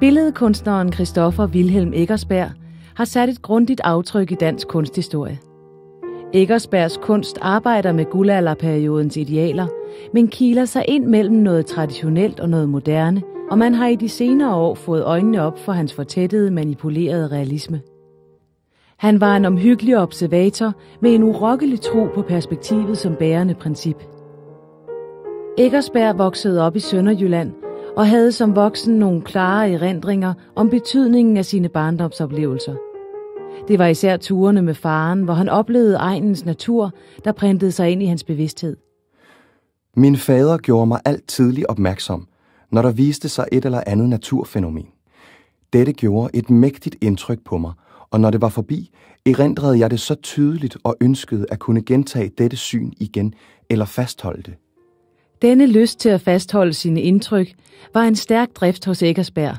Billedkunstneren Christoffer Wilhelm Eggersberg har sat et grundigt aftryk i dansk kunsthistorie. Eggersbergs kunst arbejder med guldalderperiodens idealer, men kiler sig ind mellem noget traditionelt og noget moderne, og man har i de senere år fået øjnene op for hans fortættede, manipulerede realisme. Han var en omhyggelig observator med en urokkelig tro på perspektivet som bærende princip. Eggersberg voksede op i Sønderjylland og havde som voksen nogle klare erindringer om betydningen af sine barndomsoplevelser. Det var især turene med faren, hvor han oplevede egnens natur, der printede sig ind i hans bevidsthed. Min fader gjorde mig alt tidligt opmærksom, når der viste sig et eller andet naturfænomen. Dette gjorde et mægtigt indtryk på mig, og når det var forbi, erindrede jeg det så tydeligt og ønskede at kunne gentage dette syn igen eller fastholde det. Denne lyst til at fastholde sine indtryk var en stærk drift hos Eggersberg.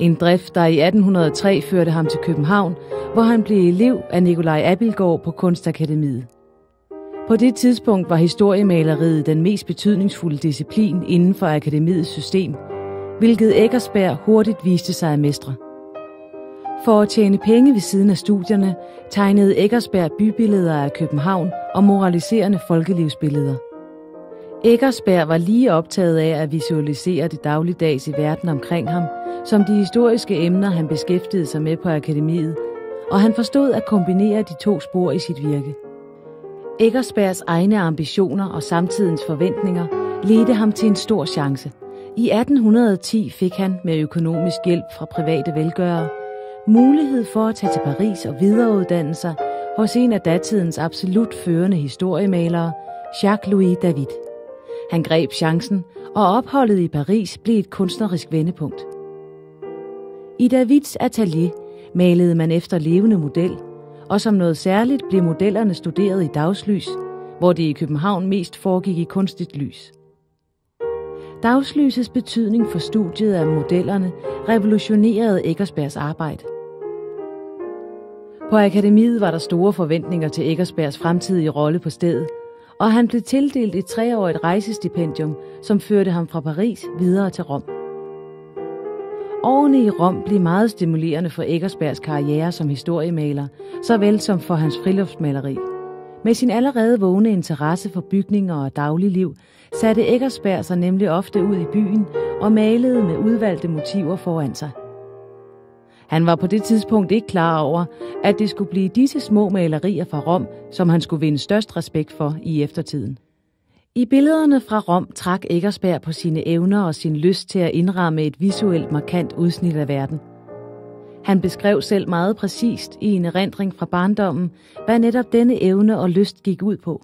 En drift, der i 1803 førte ham til København, hvor han blev elev af Nikolaj Abildgaard på Kunstakademiet. På det tidspunkt var historiemaleriet den mest betydningsfulde disciplin inden for akademiets system, hvilket Eggersberg hurtigt viste sig at mestre. For at tjene penge ved siden af studierne, tegnede Eggersberg bybilleder af København og moraliserende folkelivsbilleder. Eggersberg var lige optaget af at visualisere det dagligdags i verden omkring ham, som de historiske emner, han beskæftigede sig med på akademiet, og han forstod at kombinere de to spor i sit virke. Eggersbergs egne ambitioner og samtidens forventninger ledte ham til en stor chance. I 1810 fik han med økonomisk hjælp fra private velgørere mulighed for at tage til Paris og videreuddanne sig hos en af datidens absolut førende historiemalere, Jacques-Louis David. Han greb chancen, og opholdet i Paris blev et kunstnerisk vendepunkt. I Davids atelier malede man efter levende model, og som noget særligt blev modellerne studeret i dagslys, hvor det i København mest foregik i kunstigt lys. Dagslysets betydning for studiet af modellerne revolutionerede Eggersbergs arbejde. På akademiet var der store forventninger til Eggersbergs fremtidige rolle på stedet, og han blev tildelt et treårigt rejsestipendium, som førte ham fra Paris videre til Rom. Årene i Rom blev meget stimulerende for Eggersbergs karriere som historiemaler, såvel som for hans friluftsmaleri. Med sin allerede vågne interesse for bygninger og dagligliv, satte Eggersberg sig nemlig ofte ud i byen og malede med udvalgte motiver foran sig. Han var på det tidspunkt ikke klar over, at det skulle blive disse små malerier fra Rom, som han skulle vinde størst respekt for i eftertiden. I billederne fra Rom trak Eggersberg på sine evner og sin lyst til at indramme et visuelt markant udsnit af verden. Han beskrev selv meget præcist i en erindring fra barndommen, hvad netop denne evne og lyst gik ud på.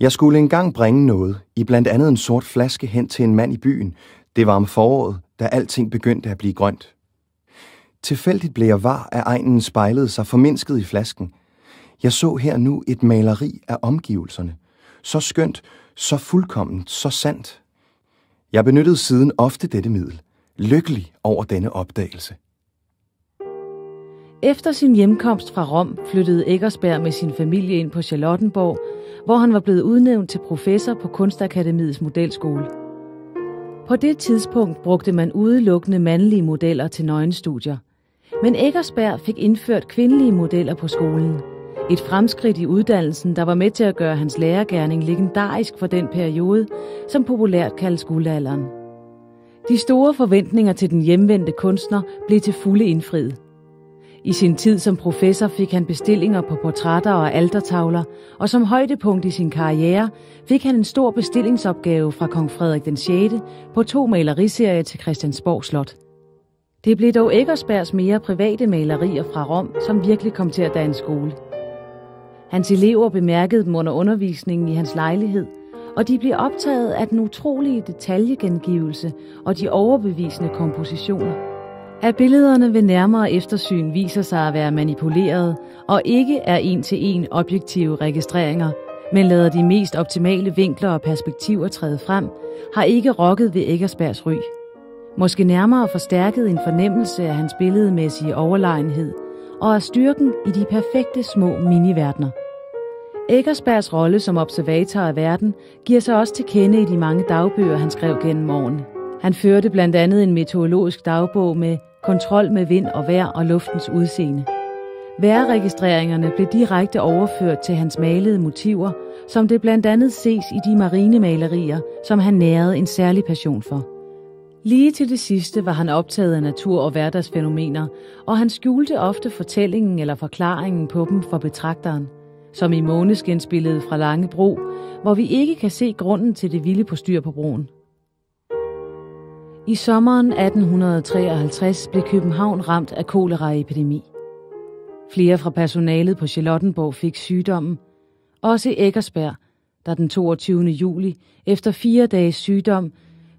Jeg skulle engang bringe noget, i blandt andet en sort flaske hen til en mand i byen. Det var om foråret, da alting begyndte at blive grønt. Tilfældigt blev jeg var, at egnen spejlede sig formindsket i flasken. Jeg så her nu et maleri af omgivelserne. Så skønt, så fuldkomment, så sandt. Jeg benyttede siden ofte dette middel, lykkelig over denne opdagelse. Efter sin hjemkomst fra Rom flyttede Eggersberg med sin familie ind på Charlottenborg, hvor han var blevet udnævnt til professor på Kunstakademiets modelskole. På det tidspunkt brugte man udelukkende mandlige modeller til nøgenstudier – men Eggersberg fik indført kvindelige modeller på skolen. Et fremskridt i uddannelsen, der var med til at gøre hans lærergærning legendarisk for den periode, som populært kaldes guldalderen. De store forventninger til den hjemvendte kunstner blev til fulde indfriet. I sin tid som professor fik han bestillinger på portrætter og altertavler, og som højdepunkt i sin karriere fik han en stor bestillingsopgave fra kong Frederik den 6. på to maleriserier til Christiansborg Slot. Det blev dog Eggersbergs mere private malerier fra Rom, som virkelig kom til at danne skole. Hans elever bemærkede dem under undervisningen i hans lejlighed, og de blev optaget af den utrolige detaljegengivelse og de overbevisende kompositioner. At billederne ved nærmere eftersyn viser sig at være manipuleret og ikke er en-til-en objektive registreringer, men lader de mest optimale vinkler og perspektiver træde frem, har ikke rokket ved Eggersbergs ry. Måske nærmere forstærket en fornemmelse af hans billedmæssige overlegenhed og af styrken i de perfekte små miniverdener. Eggersbergs rolle som observator af verden giver sig også til kende i de mange dagbøger, han skrev gennem årene. Han førte blandt andet en meteorologisk dagbog med kontrol med vind og vejr og luftens udseende. Vejrregistreringerne blev direkte overført til hans malede motiver, som det blandt andet ses i de marinemalerier, som han nærede en særlig passion for. Lige til det sidste var han optaget af natur- og hverdagsfænomener, og han skjulte ofte fortællingen eller forklaringen på dem for betragteren, som i måneskinsbilledet fra Langebro, hvor vi ikke kan se grunden til det vilde på styr på broen. I sommeren 1853 blev København ramt af koleraepidemi. Flere fra personalet på Charlottenborg fik sygdommen. Også Eggersberg, der den 22. juli efter fire dages sygdom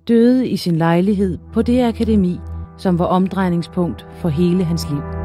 døde i sin lejlighed på det akademi, som var omdrejningspunkt for hele hans liv.